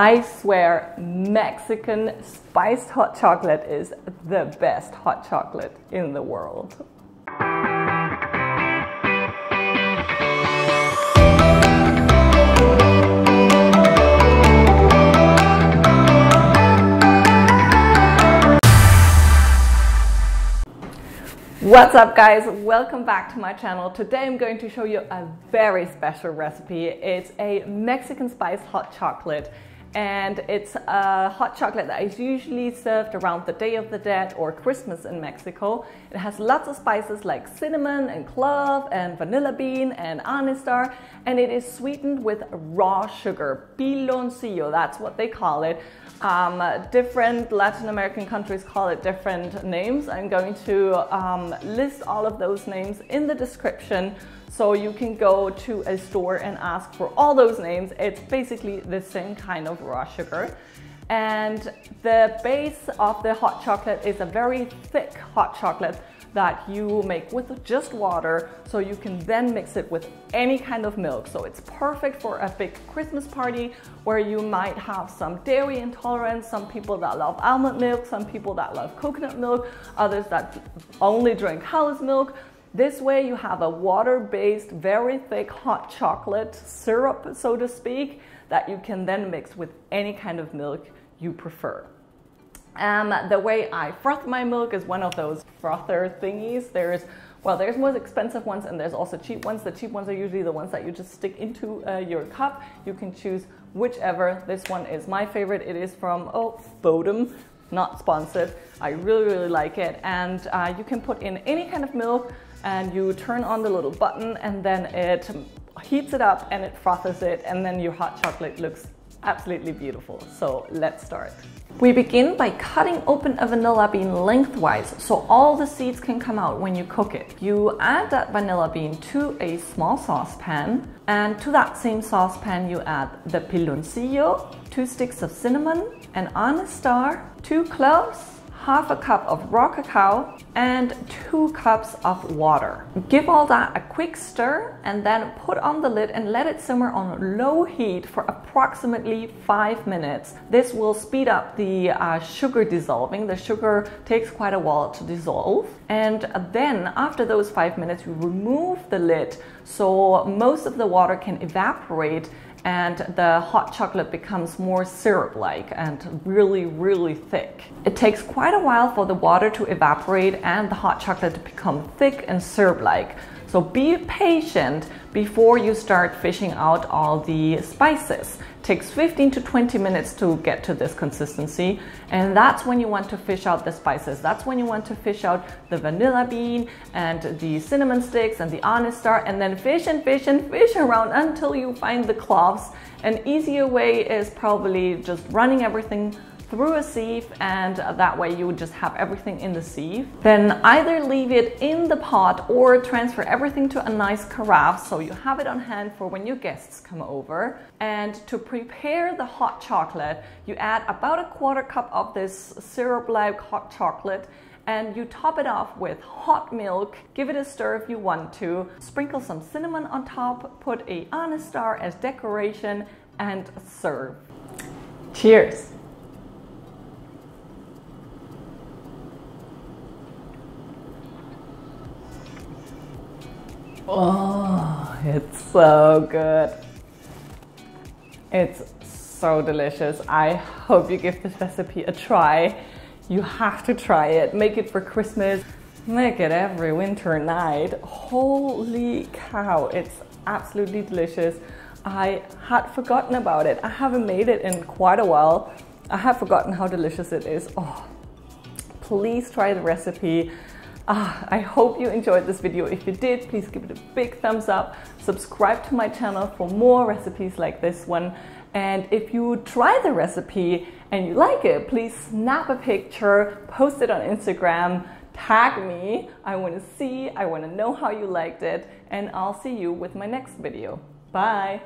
I swear, Mexican spiced hot chocolate is the best hot chocolate in the world. What's up guys? Welcome back to my channel. Today I'm going to show you a very special recipe. It's a Mexican spiced hot chocolate and it's a hot chocolate that is usually served around the Day of the Dead or Christmas in Mexico. It has lots of spices like cinnamon and clove and vanilla bean and anise star, and it is sweetened with raw sugar, piloncillo, that's what they call it. Um, different Latin American countries call it different names. I'm going to um, list all of those names in the description so you can go to a store and ask for all those names. It's basically the same kind of raw sugar. And the base of the hot chocolate is a very thick hot chocolate that you make with just water so you can then mix it with any kind of milk. So it's perfect for a big Christmas party where you might have some dairy intolerance, some people that love almond milk, some people that love coconut milk, others that only drink cow's milk. This way you have a water-based, very thick hot chocolate syrup, so to speak, that you can then mix with any kind of milk you prefer. Um, the way I froth my milk is one of those frother thingies. There's well, there's more expensive ones and there's also cheap ones. The cheap ones are usually the ones that you just stick into uh, your cup. You can choose whichever. This one is my favorite. It is from, oh, Bodum, not sponsored. I really, really like it. And uh, you can put in any kind of milk and you turn on the little button and then it heats it up and it frothes it and then your hot chocolate looks absolutely beautiful. So let's start. We begin by cutting open a vanilla bean lengthwise so all the seeds can come out when you cook it. You add that vanilla bean to a small saucepan and to that same saucepan you add the piloncillo, two sticks of cinnamon, an anise star, two cloves, half a cup of raw cacao, and two cups of water. Give all that a quick stir and then put on the lid and let it simmer on low heat for approximately five minutes. This will speed up the uh, sugar dissolving. The sugar takes quite a while to dissolve. And then after those five minutes, you remove the lid so most of the water can evaporate and the hot chocolate becomes more syrup-like and really, really thick. It takes quite a while for the water to evaporate and the hot chocolate to become thick and syrup-like. So be patient before you start fishing out all the spices. Takes 15 to 20 minutes to get to this consistency and that's when you want to fish out the spices. That's when you want to fish out the vanilla bean and the cinnamon sticks and the anise star and then fish and fish and fish around until you find the cloves. An easier way is probably just running everything through a sieve and that way you would just have everything in the sieve. Then either leave it in the pot or transfer everything to a nice carafe so you have it on hand for when your guests come over. And to prepare the hot chocolate, you add about a quarter cup of this syrup-like hot chocolate and you top it off with hot milk. Give it a stir if you want to. Sprinkle some cinnamon on top, put a anise star as decoration and serve. Cheers! Oh, it's so good. It's so delicious. I hope you give this recipe a try. You have to try it. Make it for Christmas. Make it every winter night. Holy cow, it's absolutely delicious. I had forgotten about it. I haven't made it in quite a while. I have forgotten how delicious it is. Oh, please try the recipe. Uh, I hope you enjoyed this video. If you did, please give it a big thumbs up. Subscribe to my channel for more recipes like this one. And if you try the recipe and you like it, please snap a picture, post it on Instagram, tag me. I want to see, I want to know how you liked it, and I'll see you with my next video. Bye.